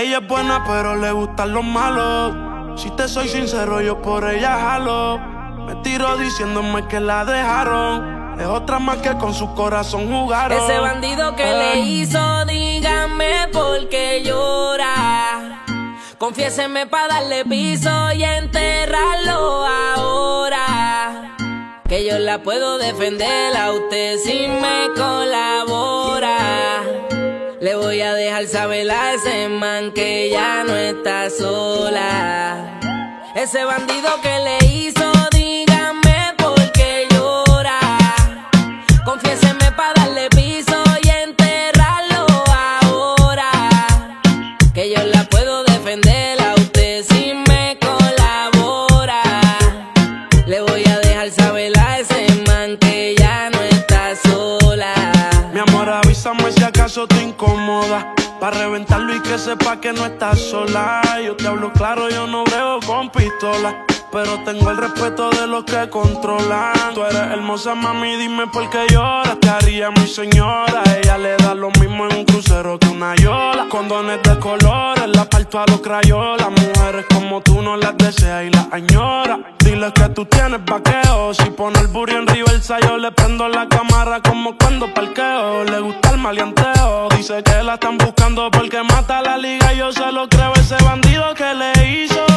Ella es buena, pero le gustan los malos. Si te soy sincero, yo por ella jalo. Me tiro diciéndome que la dejaron. Es otra más que con su corazón jugaron. Ese bandido que le hizo, dígame por qué llora. Confiéseme para darle piso y enterrarlo Yo la puedo defender a usted si me colabora. Le voy a dejar saber a ese man que ya no está sola. Ese bandido que le hizo, dígame por qué llora. Confiéseme para darle piso acaso te incomoda. Pa' reventarlo y que sepa que no estás sola. Yo te hablo claro, yo no veo con pistola. Pero tengo el respeto de los que controlan. Tú eres hermosa, mami, dime por qué lloras. Haría mi señora. Ella le da lo mismo en un crucero que una yola. Condones de colores, la parto a los crayolas. Mujeres como tú no las deseas y las añora. Dile que tú tienes vaqueo. Si pone el burro en reversa, yo le prendo la cámara como cuando parqueo. Le gusta el maleanteo. Dice que la están buscando porque mata la liga. Yo se lo creo, ese bandido que le hizo.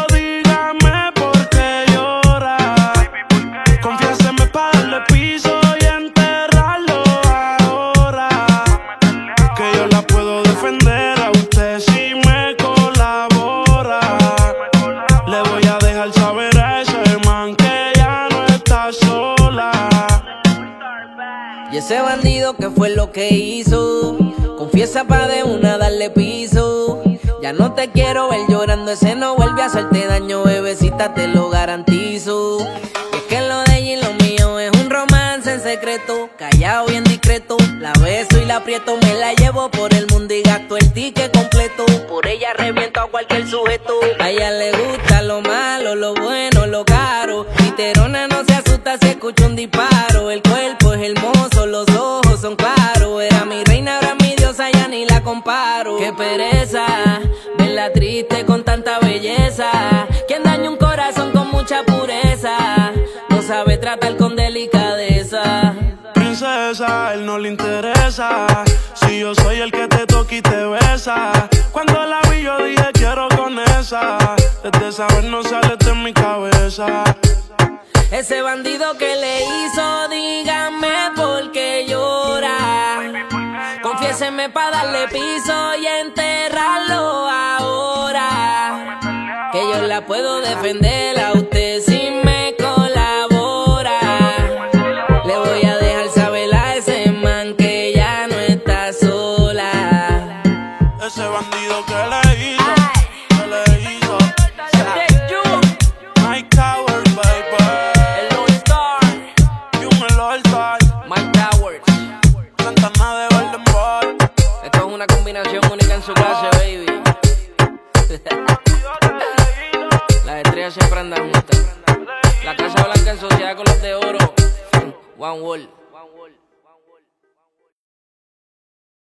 Y ese bandido que fue lo que hizo, confiesa pa' de una darle piso. Ya no te quiero ver llorando, ese no vuelve a hacerte daño, bebecita, te lo garantizo. Es que lo de ella y lo mío es un romance en secreto, callado bien discreto. La beso y la aprieto, me la llevo por el mundo y gasto el ticket completo. Por ella reviento a cualquier sujeto. A ella le gusta lo malo, lo bueno, lo caro. Literona no se asusta si escucha un disparo. El cuerpo es hermoso, comparo. Qué pereza, verla triste con tanta belleza. Quien daña un corazón con mucha pureza, no sabe tratar con delicadeza. Princesa, él no le interesa. Si yo soy el que te toca y te besa. Cuando la vi, yo dije quiero con esa. Desde saber no sale de mi cabeza. Ese bandido que le hizo, dígame por. Confiéseme para darle piso y enterrarlo ahora. Que yo la puedo defender a usted si me colabora. Le voy a dejar saber a ese man que ya no está sola. Ese bandido que le hizo, combinación única en su clase, baby. Las estrellas siempre andan juntas. La Casa Blanca en sociedad con los de oro. One World.